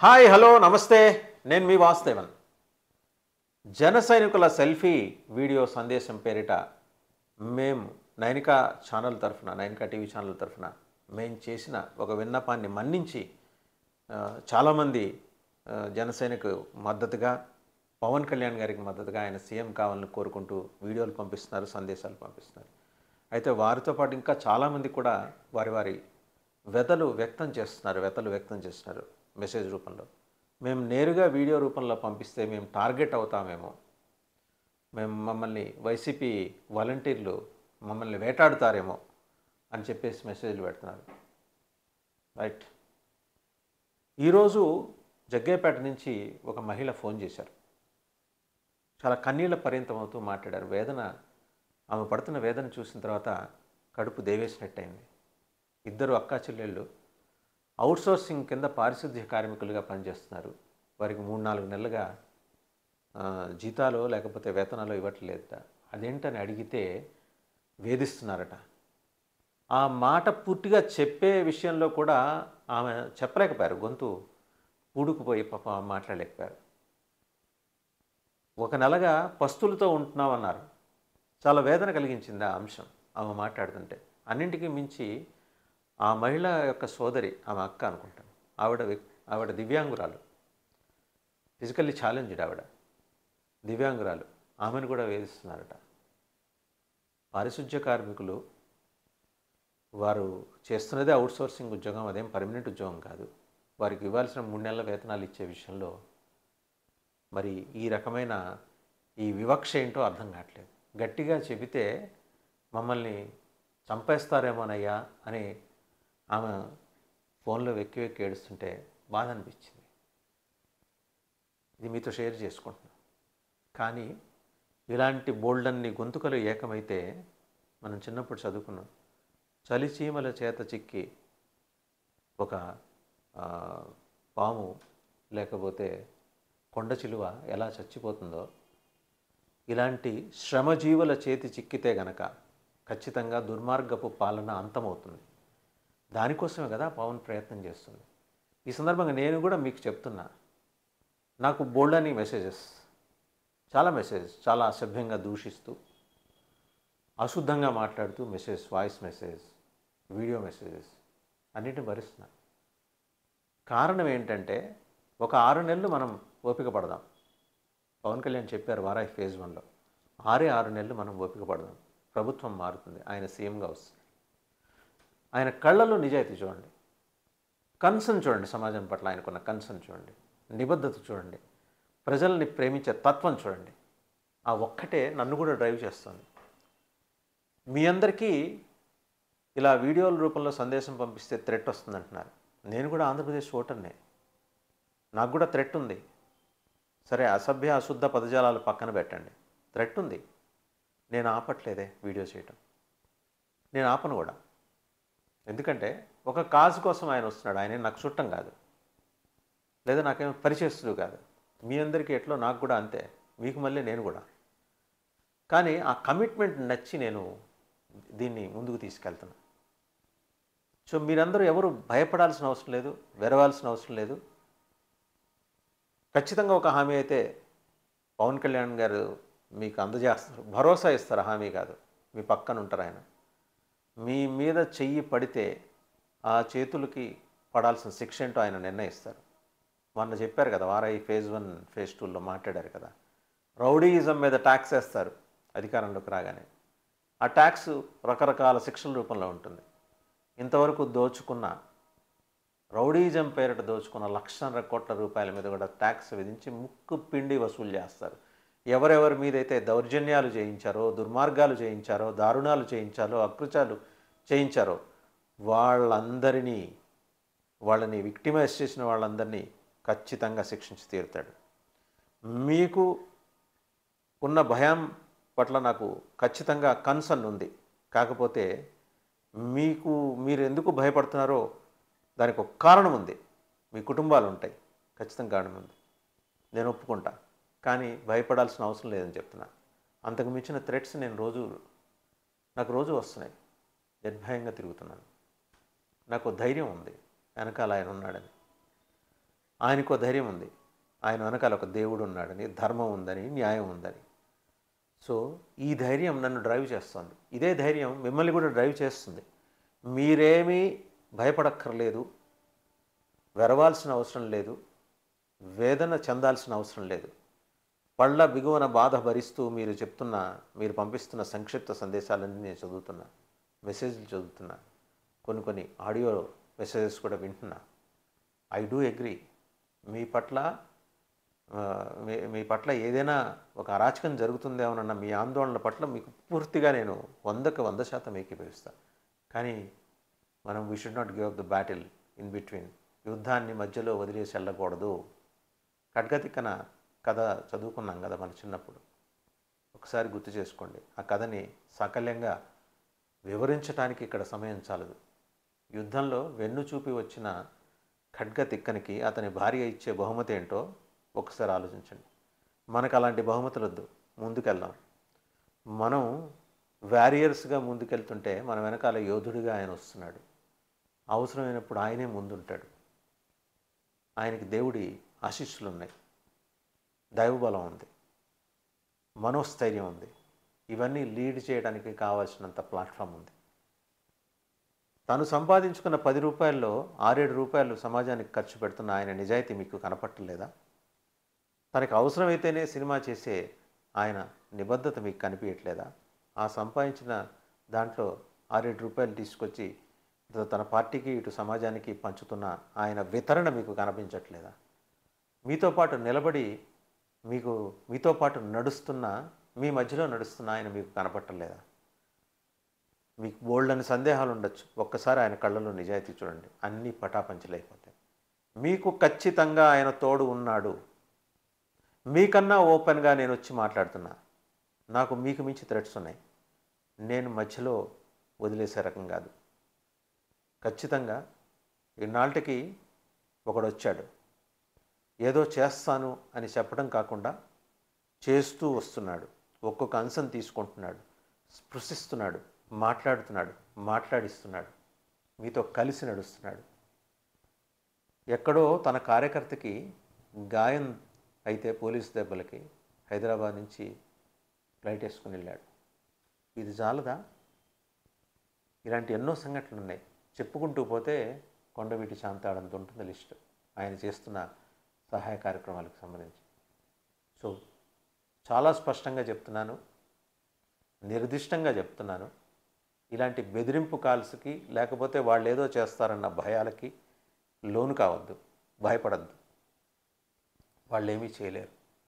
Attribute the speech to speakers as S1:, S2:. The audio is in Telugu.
S1: హాయ్ హలో నమస్తే. నేను మీ వాసుదేవన్. జన సైనికుల సెల్ఫీ వీడియో సందేశం పేరిట మేము నైనికా ఛానల్ తరఫున నైనికా టీవీ ఛానల్ తరఫున మేము చేసిన ఒక విన్నపాన్ని మన్నించి చాలామంది ఆ, మద్దతుగా పవన్ కళ్యాణ్ గారికి మద్దతుగా ఆయన సీఎం కావాలని కోరుకుంటూ వీడియోలు పంపిస్తున్నారు సందేశాలు పంపిస్తున్నారు. అయితే వారితో పాటు ఇంకా చాలామంది కూడా వారి వారి వ్యతలు వ్యక్తం చేస్తున్నారు వ్యతలు వ్యక్తం చేస్తున్నారు. మెసేజ్ రూపంలో. మేము నేరుగా వీడియో రూపంలో పంపిస్తే మేము టార్గెట్ అవుతామేమో. మేము మమ్మల్ని వైసీపీ వాలంటీర్లు మమ్మల్ని వేటాడుతారేమో అని చెప్పేసి మెసేజ్లు పెడుతున్నారు. రైట్. ఈరోజు జగ్గేపేట నుంచి ఒక మహిళ ఫోన్ చేశారు. చాలా కన్నీళ్ళ పర్యంతం అవుతూ మాట్లాడారు. వేదన ఆమె పడుతున్న వేదన చూసిన తర్వాత కడుపు దేవేసినట్టయింది. ఇద్దరు అక్కా చెల్లెళ్ళు అవుట్సోర్సింగ్ కింద పారిశుద్ధ్య కార్మికులుగా పనిచేస్తున్నారు. వారికి మూడు నాలుగు నెలలుగా జీతాలు లేకపోతే వేతనాలు ఇవ్వట్లేదట. అదేంటని అడిగితే వేధిస్తున్నారట. ఆ మాట పూర్తిగా చెప్పే విషయంలో కూడా ఆమె చెప్పలేకపోయారు. గొంతు పూడుకుపోయి పాప మాట్లాడలేకపోయారు. ఒక నెలగా పస్తులతో ఉంటున్నామన్నారు చాలా వేదన కలిగించింది ఆ అంశం ఆమె మాట్లాడుతుంటే. అన్నింటికీ మించి ఆ మహిళ యొక్క సోదరి ఆమె అక్క అనుకుంటాను. ఆవిడ ఆవిడ దివ్యాంగురాలు. ఫిజికల్లీ ఛాలెంజ్డ్ ఆవిడ. దివ్యాంగురాలు. ఆమెను కూడా వేధిస్తున్నారట. పారిశుధ్య కార్మికులు వారు చేస్తున్నదే అవుట్సోర్సింగ్ ఉద్యోగం అదేం పర్మనెంట్ ఉద్యోగం కాదు. వారికి ఇవ్వాల్సిన మూడు నెలల వేతనాలు ఇచ్చే విషయంలో మరి ఈ రకమైన ఈ వివక్ష ఏంటో అర్థం కావట్లేదు. గట్టిగా చెబితే మమ్మల్ని చంపేస్తారేమోనయ్యా అని ఆమె ఫోన్లో వెక్కి వెక్కి ఏడుస్తుంటే బాధ అనిపించింది. ఇది మీతో షేర్ చేసుకుంటున్నాను కానీ ఇలాంటి బోల్డన్ని గొంతుకలు ఏకమైతే మనం చిన్నప్పుడు చదువుకున్నాం. చలిచీమల చేత చిక్కి ఒక పాము లేకపోతే కొండ చిలువ ఎలా చచ్చిపోతుందో ఇలాంటి శ్రమజీవుల చేతి చిక్కితే గనక ఖచ్చితంగా దుర్మార్గపు పాలన అంతమవుతుంది. దానికోసమే కదా పవన్ ప్రయత్నం చేస్తుంది. ఈ సందర్భంగా నేను కూడా మీకు చెప్తున్నా నాకు బోల్డ్ అని మెసేజెస్ చాలా మెసేజెస్ చాలా అసభ్యంగా దూషిస్తూ అశుద్ధంగా మాట్లాడుతూ message voice message video messages అన్నిటిని భరిస్తున్నా. కారణం ఏంటంటే ఒక ఆరు నెలలు మనం ఓపిక పడదాం. పవన్ కళ్యాణ్ చెప్పారు వారాయి ఫేజ్ వన్లో ఆరే ఆరు నెలలు మనం ఓపిక పడదాం. ప్రభుత్వం మారుతుంది. ఆయన సీఎంగా వస్తుంది. ఆయన కళ్ళలో నిజాయితీ చూడండి. కన్సర్న్ చూడండి సమాజం పట్ల ఆయనకున్న కన్సర్న్ చూడండి. నిబద్ధత చూడండి. ప్రజల్ని ప్రేమించే తత్వం చూడండి. ఆ ఒక్కటే నన్ను కూడా డ్రైవ్ చేస్తుంది. మీ అందరికీ ఇలా వీడియోల రూపంలో సందేశం పంపిస్తే థ్రెట్ వస్తుంది అంటున్నారు నేను కూడా ఆంధ్రప్రదేశ్ ఓటర్నే. నాకు కూడా థ్రెట్ ఉంది. సరే అసభ్య అశుద్ధ పదజాలాలు పక్కన పెట్టండి. థ్రెట్ ఉంది. నేను ఆపట్లేదే వీడియో చేయటం. నేను ఆపను కూడా. ఎందుకంటే ఒక కాజు కోసం ఆయన వస్తున్నాడు. ఆయన నాకు చుట్టం కాదు. లేదా నాకేం పరిచయస్తుడు కాదు. మీ అందరికీ ఎట్లో నాకు కూడా అంతే. మీకు మళ్ళీ నేను కూడా. కానీ ఆ కమిట్మెంట్ నచ్చి నేను దీన్ని ముందుకు తీసుకెళ్తున్నా. సో మీరందరూ ఎవరు భయపడాల్సిన అవసరం లేదు వెరవాల్సిన అవసరం లేదు. ఖచ్చితంగా ఒక హామీ అయితే పవన్ కళ్యాణ్ గారు మీకు అందజేస్తారు. భరోసా ఇస్తారు. హామీ కాదు. మీ పక్కన ఉంటారు ఆయన. మీ మీద చెయ్యి పడితే ఆ చేతులకి పడాల్సిన శిక్ష ఏంటో ఆయన నిర్ణయిస్తారు. మొన్న చెప్పారు కదా వారాయి ఫేజ్ వన్ ఫేజ్ టూలో మాట్లాడారు కదా. రౌడీయిజం మీద ట్యాక్స్ వేస్తారు అధికారంలోకి రాగానే. ఆ ట్యాక్స్ రకరకాల శిక్షల రూపంలో ఉంటుంది. ఇంతవరకు దోచుకున్న రౌడీజం పేరిట దోచుకున్న లక్షన్నర కోట్ల రూపాయల మీద కూడా ట్యాక్స్ విధించి ముక్కు పిండి వసూలు చేస్తారు. ఎవరెవరి మీదైతే దౌర్జన్యాలు చేయించారో దుర్మార్గాలు చేయించారో దారుణాలు చేయించారో అకృత్యాలు చేయించారో వాళ్ళందరినీ వాళ్ళని విక్టిమైజ్ చేసిన వాళ్ళందరినీ ఖచ్చితంగా శిక్షించి తీరుతాడు. మీకు ఉన్న భయం పట్ల నాకు ఖచ్చితంగా కన్సర్న్ ఉంది. కాకపోతే మీకు మీరు ఎందుకు భయపడుతున్నారో దానికి ఒక కారణం ఉంది. మీ కుటుంబాలు ఉంటాయి. ఖచ్చితంగా కారణం ఉంది. నేను ఒప్పుకుంటా. కానీ భయపడాల్సిన అవసరం లేదని చెప్తున్నా. అంతకు మించిన థ్రెట్స్ నేను రోజు నాకు రోజు వస్తున్నాయి. నిర్భయంగా తిరుగుతున్నాను. నాకు ధైర్యం ఉంది. వెనకాల ఆయన ఉన్నాడని. ఆయనకు ధైర్యం ఉంది. ఆయన వెనకాల ఒక దేవుడు ఉన్నాడని ధర్మం ఉందని న్యాయం ఉందని. సో ఈ ధైర్యం నన్ను డ్రైవ్ చేస్తుంది. ఇదే ధైర్యం మిమ్మల్ని కూడా డ్రైవ్ చేస్తుంది. మీరేమీ భయపడక్కర్లేదు. వెరవాల్సిన అవసరం లేదు. వేదన చెందాల్సిన అవసరం లేదు. పళ్ళ బిగువన బాధ భరిస్తూ మీరు చెప్తున్న మీరు పంపిస్తున్న సంక్షిప్త సందేశాలన్నీ నేను చదువుతున్నా మెసేజ్లు చదువుతున్నా కొన్ని కొన్ని ఆడియో మెసేజెస్ కూడా వింటున్నా. ఐ డూ అగ్రీ మీ పట్ల మీ మీ పట్ల ఏదైనా ఒక అరాచకం జరుగుతుందేమోనన్న మీ ఆందోళన పట్ల మీకు పూర్తిగా నేను వందకు వంద శాతం ఏకీభవిస్తాను కానీ మనం we should not give up the battle in between యుద్ధాన్ని మధ్యలో వదిలేసి వెళ్ళకూడదు. ఖడ్గతిక్కన కథ చదువుకున్నాం కదా మన చిన్నప్పుడు. ఒకసారి గుర్తు చేసుకోండి. ఆ కథని సాకల్యంగా వివరించడానికి ఇక్కడ సమయం చాలదు. యుద్ధంలో వెన్ను చూపి వచ్చిన ఖడ్గ తిక్కనికి అతని భార్య ఇచ్చే బహుమతి ఏంటో ఒకసారి ఆలోచించండి. మనకు అలాంటి బహుమతులు వద్దు. ముందుకెళ్దాం. మనం వ్యారియర్స్గా ముందుకెళ్తుంటే మన వెనకాల యోధుడిగా ఆయన వస్తున్నాడు. అవసరమైనప్పుడు ఆయనే ముందుంటాడు. ఆయనకి దేవుడి ఆశీస్సులు ఉన్నాయి దైవబలం ఉంది. మనోస్థైర్యం ఉంది. ఇవన్నీ లీడ్ చేయడానికి కావాల్సినంత ప్లాట్ఫామ్ ఉంది. తను సంపాదించుకున్న పది రూపాయల్లో ఆరేడు రూపాయలు సమాజానికి ఖర్చు పెడుతున్న ఆయన నిజాయితీ మీకు కనపట్టలేదా? తనకు అవసరమైతేనే సినిమా చేసే ఆయన నిబద్ధత మీకు కనిపించట్లేదా ఆ సంపాదించిన దాంట్లో ఆరేడు రూపాయలు తీసుకొచ్చి తన పార్టీకి ఇటు సమాజానికి పంచుతున్న ఆయన వితరణ మీకు కనిపించట్లేదా? మీతో పాటు నిలబడి మీకు మీతో పాటు నడుస్తున్న మీ మధ్యలో నడుస్తున్న ఆయన మీకు కనపట్టలేదా మీకు బోల్డని సందేహాలు ఉండొచ్చు. ఒక్కసారి ఆయన కళ్ళలో నిజాయితీ చూడండి. అన్నీ పటాపంచలైపోతాయి. మీకు ఖచ్చితంగా ఆయన తోడు ఉన్నాడు. మీకన్నా ఓపెన్గా నేను వచ్చి మాట్లాడుతున్నా. నాకు మీకు మించి థ్రెట్స్ ఉన్నాయి. నేను మధ్యలో వదిలేసే రకం కాదు. ఖచ్చితంగా ఈనాటికి ఒకడు వచ్చాడు ఏదో చేస్తాను అని చెప్పడం కాకుండా చేస్తూ వస్తున్నాడు. ఒక్కొక్క అంశం తీసుకుంటున్నాడు. స్పృశిస్తున్నాడు. మాట్లాడుతున్నాడు. మాట్లాడిస్తున్నాడు. మీతో కలిసి నడుస్తున్నాడు. ఎక్కడో తన కార్యకర్తకి గాయం అయితే పోలీసు దెబ్బలకి హైదరాబాద్ నుంచి ఫ్లైట్ వేసుకుని వెళ్ళాడు. ఇది చాలదా ఇలాంటి ఎన్నో సంఘటనలు ఉన్నాయి చెప్పుకుంటూ పోతే కొండవీటి శాంతాడంత ఉంటుంది లిస్ట్. ఆయన చేస్తున్న సహాయ కార్యక్రమాలకు సంబంధించి. సో చాలా స్పష్టంగా చెప్తున్నాను నిర్దిష్టంగా చెప్తున్నాను. ఇలాంటి బెదిరింపు కాల్స్కి లేకపోతే వాళ్ళు ఏదో చేస్తారన్న భయాలకి లోను కావద్దు భయపడద్దు. వాళ్ళు ఏమీ చేయలేరు.